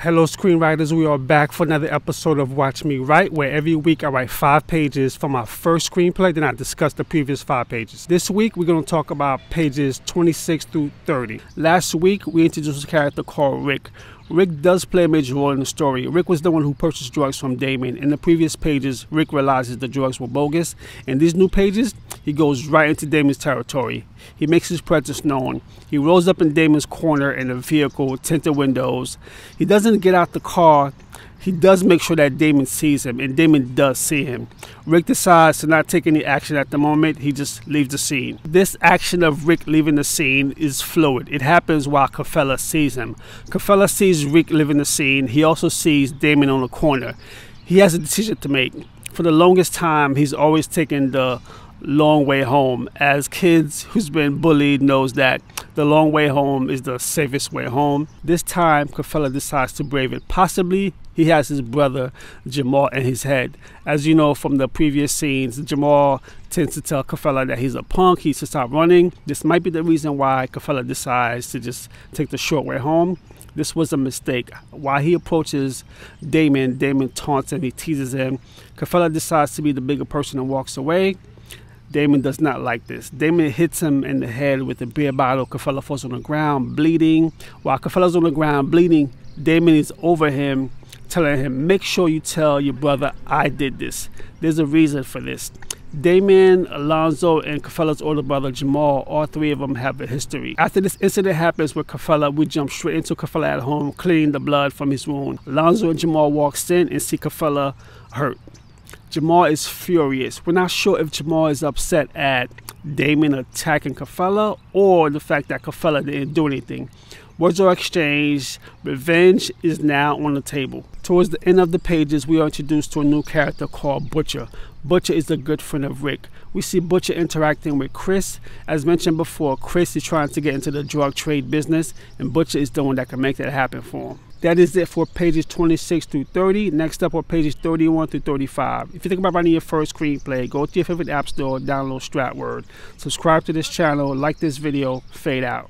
Hello, screenwriters. We are back for another episode of Watch Me Write, where every week I write five pages for my first screenplay, then I discuss the previous five pages. This week we're going to talk about pages 26 through 30. Last week we introduced a character called Rick. Rick does play a major role in the story. Rick was the one who purchased drugs from Damon. In the previous pages, Rick realizes the drugs were bogus. In these new pages, he goes right into Damon's territory. He makes his presence known. He rolls up in Damon's corner in a vehicle, with tinted windows. He doesn't get out the car he does make sure that Damon sees him, and Damon does see him. Rick decides to not take any action at the moment, he just leaves the scene. This action of Rick leaving the scene is fluid. It happens while Kafella sees him. Kafella sees Rick leaving the scene, he also sees Damon on the corner. He has a decision to make. For the longest time, he's always taken the long way home. As kids who's been bullied knows that the long way home is the safest way home. This time, Kafella decides to brave it. Possibly, he has his brother Jamal in his head. As you know from the previous scenes, Jamal tends to tell Kafella that he's a punk, he should stop running. This might be the reason why Kafella decides to just take the short way home. This was a mistake. While he approaches Damon, Damon taunts him, he teases him. Kafella decides to be the bigger person and walks away. Damon does not like this. Damon hits him in the head with a beer bottle. Kafella falls on the ground, bleeding. While Kafella's on the ground, bleeding, Damon is over him, telling him, Make sure you tell your brother I did this. There's a reason for this. Damon, Alonzo, and Kafella's older brother Jamal, all three of them have a history. After this incident happens with Kafella, we jump straight into Kafella at home, cleaning the blood from his wound. Alonzo and Jamal walks in and see Kafella hurt. Jamal is furious. We're not sure if Jamal is upset at Damon attacking Kafella or the fact that Kafella didn't do anything. Words are exchanged. Revenge is now on the table. Towards the end of the pages, we are introduced to a new character called Butcher. Butcher is a good friend of Rick. We see Butcher interacting with Chris. As mentioned before, Chris is trying to get into the drug trade business, and Butcher is the one that can make that happen for him. That is it for pages 26 through 30. Next up are pages 31 through 35. If you think about writing your first screenplay, go to your favorite app store, download Stratword. Subscribe to this channel, like this video, fade out.